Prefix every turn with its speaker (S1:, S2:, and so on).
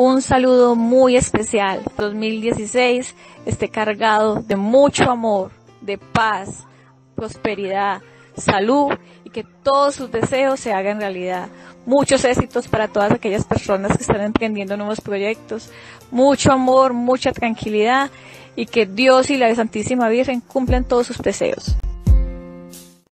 S1: un saludo muy especial. 2016 esté cargado de mucho amor, de paz, prosperidad, salud y que todos sus deseos se hagan realidad. Muchos éxitos para todas aquellas personas que están emprendiendo nuevos proyectos. Mucho amor, mucha tranquilidad y que Dios y la Santísima Virgen cumplan todos sus deseos.